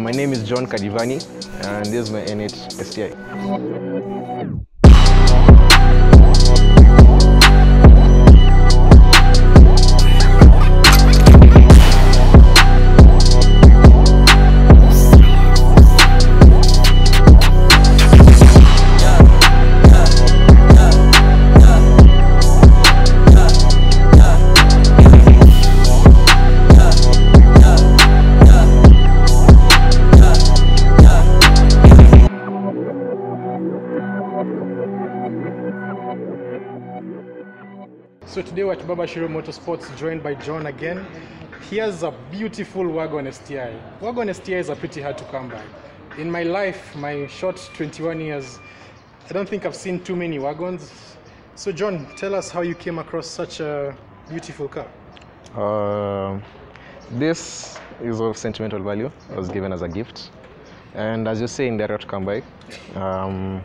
My name is John Kadivane, and this is my N8 STI. Today we're at Baba Shiro Motorsports, joined by John again. He has a beautiful Wagon STI. Wagon STIs are pretty hard to come by. In my life, my short 21 years, I don't think I've seen too many wagons. So John, tell us how you came across such a beautiful car. Um this is of sentimental value. I was given as a gift, and as you say, in the rare to come by. Um,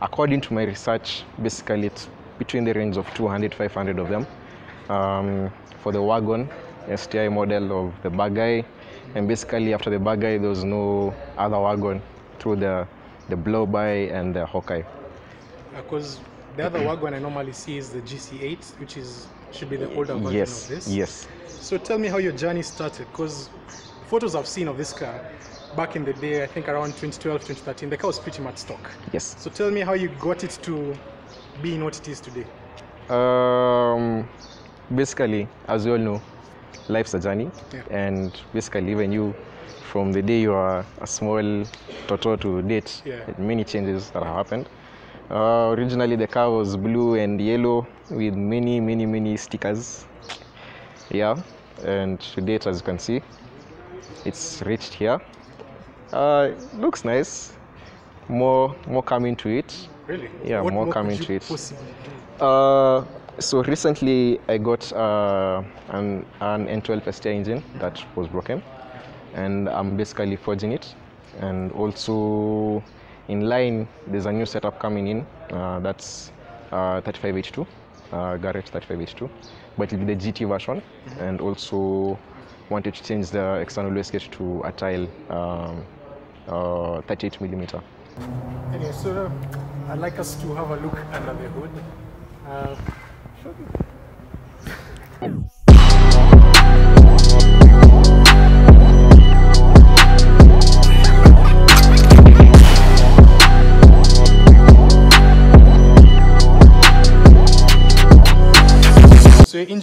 according to my research, basically it's between the range of 200, 500 of them. Um, for the wagon, STI model of the Bugeye, and basically after the Bugeye, there was no other wagon through the the Blobeye and the Hawkeye. Because the other wagon I normally see is the GC8, which is should be the older version Yes, of this. yes. So tell me how your journey started, because photos I've seen of this car back in the day, I think around 2012, 2013, the car was pretty much stock. Yes. So tell me how you got it to being what it is today. Um, basically, as you all know, life's a journey, Yeah. and basically, even you, from the day you are a small toto to date, Yeah. many changes that have happened. Uh, originally, the car was blue and yellow with many, many, many stickers. Yeah, and to date, as you can see, it's reached here. Uh, looks nice. More, more coming to it. Really? Yeah, more could coming to it. possibly do? Uh, so recently I got uh, an, an N12 STI engine that was broken and I'm basically forging it and also in line there's a new setup coming in uh, that's uh, 3582 uh, Garrett 3582 but it'll be the GT version and also wanted to change the external wastegate to a TiAL um, uh, 38 millimeter Anyway, so uh, I'd like us to have a look under the hood. Uh,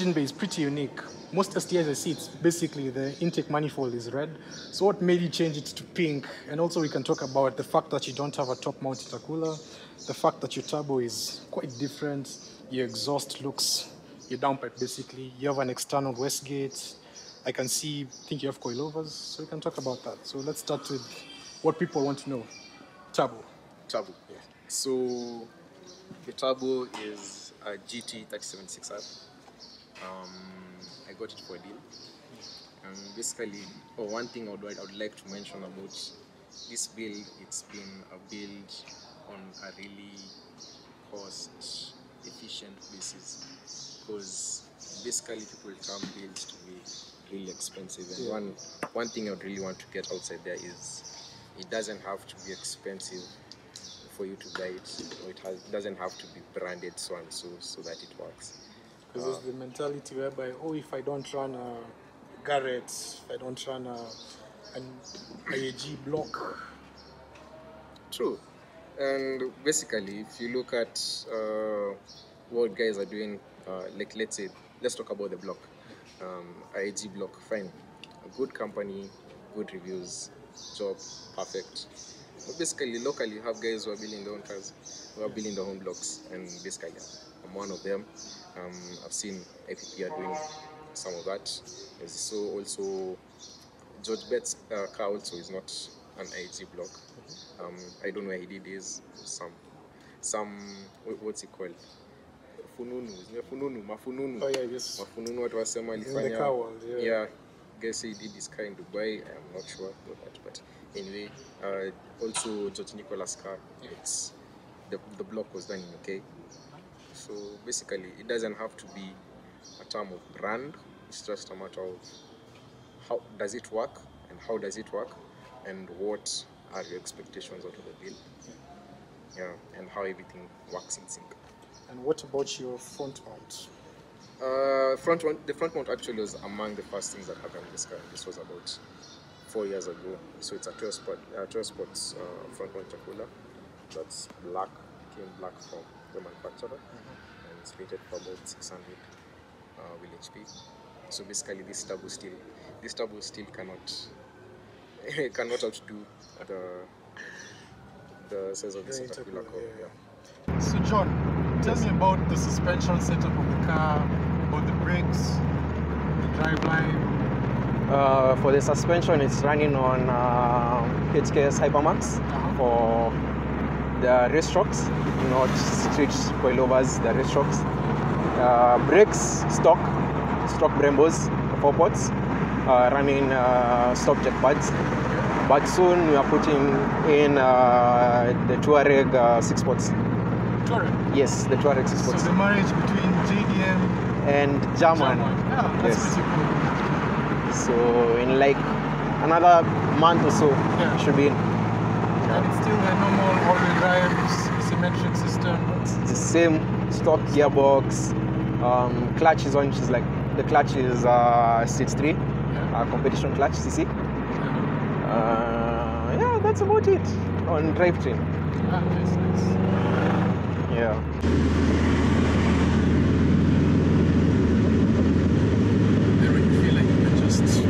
engine bay is pretty unique. Most STIs I see, it's basically the intake manifold is red. So what made you change it to pink? And also we can talk about the fact that you don't have a top-mounted intercooler, the fact that your turbo is quite different, your exhaust looks, your downpipe basically, you have an external wastegate. I can see, think you have coilovers, so we can talk about that. So let's start with what people want to know. Turbo. turbo. Yeah. So the turbo is a GT 376R. Um, I got it for a deal. And basically, oh, one thing I would, I would like to mention about this build, it's been a build on a really cost efficient basis because basically people come builds to be really expensive and Yeah. one one thing I would really want to get outside there is it doesn't have to be expensive for you to buy it or it has, doesn't have to be branded so and so so that it works Because there's the mentality whereby, oh, if I don't run a Garrett, if I don't run a, an IAG block, True. And basically, if you look at uh, what guys are doing, uh, like let's say, let's talk about the block. Um, IAG block, fine. A good company, good reviews, job, perfect. But basically, locally, you have guys who are building their own cars, who are building their own blocks, and basically, I'm one of them. Um, I've seen IPP are doing some of that. There's so also George Betts' uh, car also is not an IG block. Um, I don't know where he did his. Some, some, what- what's it called? Fununu, Fununu, Mafununu. oh yeah, yes, Mafununu watu wasema alifanya. yeah. Yeah, guess he did this car in Dubai. I'm not sure about that, but anyway, uh, also George Nicholas car. It's the the block was done in UK. So basically, it doesn't have to be a term of brand. It's just a matter of how does it work and how does it work, and what are your expectations out of the build. Yeah, and how everything works in sync. And what about your front mount? Uh, front mount, the front mount actually was among the first things that happened in this car. This was about four years ago. So it's a 12 spot, uh, 12 spots uh, front mount intercooler. That's black, came black from the manufacturer, and it's rated for about 600 uh, will HP. So basically, this turbo still, this turbo still cannot cannot outdo the the size of this The intercooler. intercooler, yeah, yeah. So, John, tell me about the suspension setup of the car, about the brakes, the driveline. Uh, for the suspension, it's running on uh, HKS Hypermax for the race strokes, not street coilovers, the race strokes. Uh, brakes, stock, stock Brembos, four ports, uh, running uh, stop jet pads. But soon we are putting in uh, the Touareg uh, six spots. Touareg. Yes, the Touareg six So spots. the marriage between JDM And German. German. Yeah, that's Yes. cool. So in like another month or so, Yeah. it should be in. And it's still a normal all-wheel drive symmetric system. It's the same stock gearbox. Um, clutch is on, which is like the clutch is uh, stage three, Yeah. uh, competition clutch CC. Yeah. Uh, yeah, that's about it on drivetrain. Ah, nice, nice. Yeah. There you feel like you can just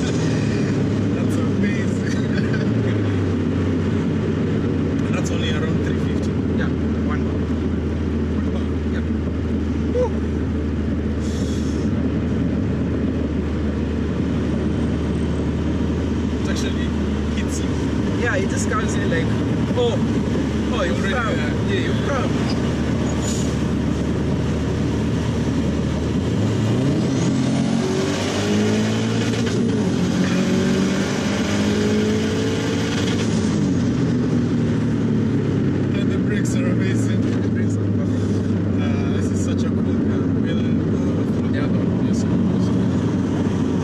That's amazing. and that's only around 350. Yeah, one Yep. It actually hits you. Yeah, it just comes in like, oh, Oh, you're proud. yeah, you're proud. And the brakes are amazing. The brakes are perfect. Uh, this is such a cool car. We'll go through the other one. Yes, of course.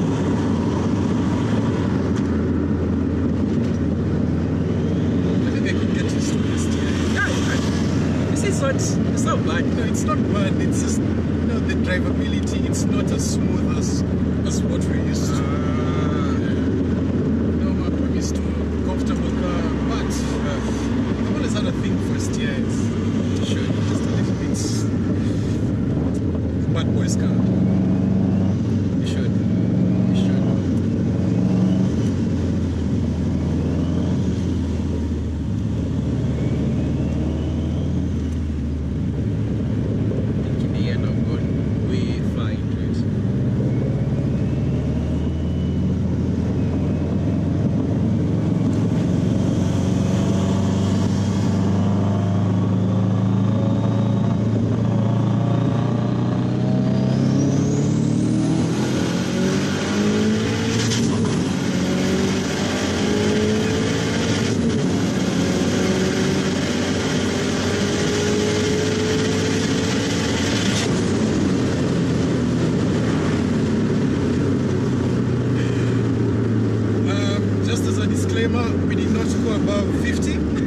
I think I can get used to this TI. Yeah, this is not, it's not bad. No, it's not bad. It's just you know, the drivability. It's as smooth as what we're used to.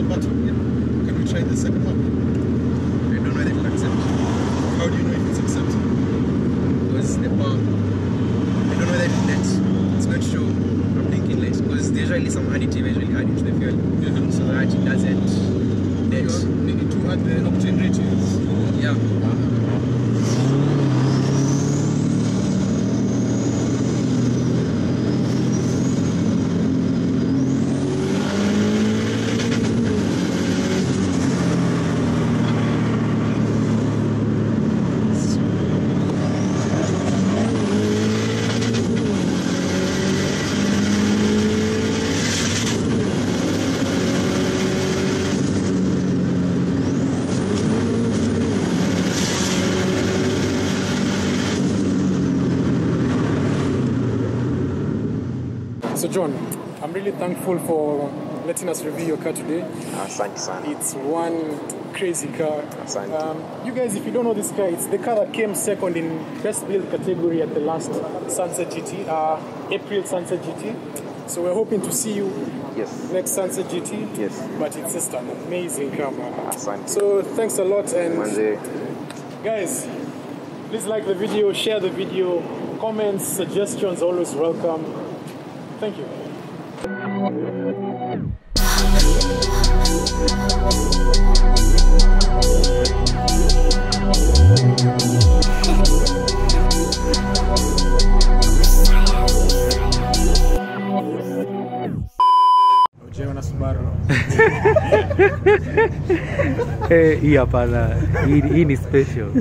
a button. Yeah. Can we try the second map? I don't know whether it will accept. How do you know if it's accepted? Because the power, I don't know whether it will let. It's not sure. I'm thinking less because there's usually some additive usually add into the fuel. Yeah. So that it doesn't let. You need to add the octane ratings. Yeah. So John, I'm really thankful for letting us review your car today. Asante sana. It's one crazy car. Asante. Um, you guys, if you don't know this car, it's the car that came second in best build category at the last Sunset GT, uh, April Sunset GT. So we're hoping to see you Yes. next Sunset GT. Yes. But it's just an amazing car, man. Asante. So thanks a lot, and guys, please like the video, share the video, comments, suggestions always welcome. Thank you. hey, eh, iya pala. Ini special.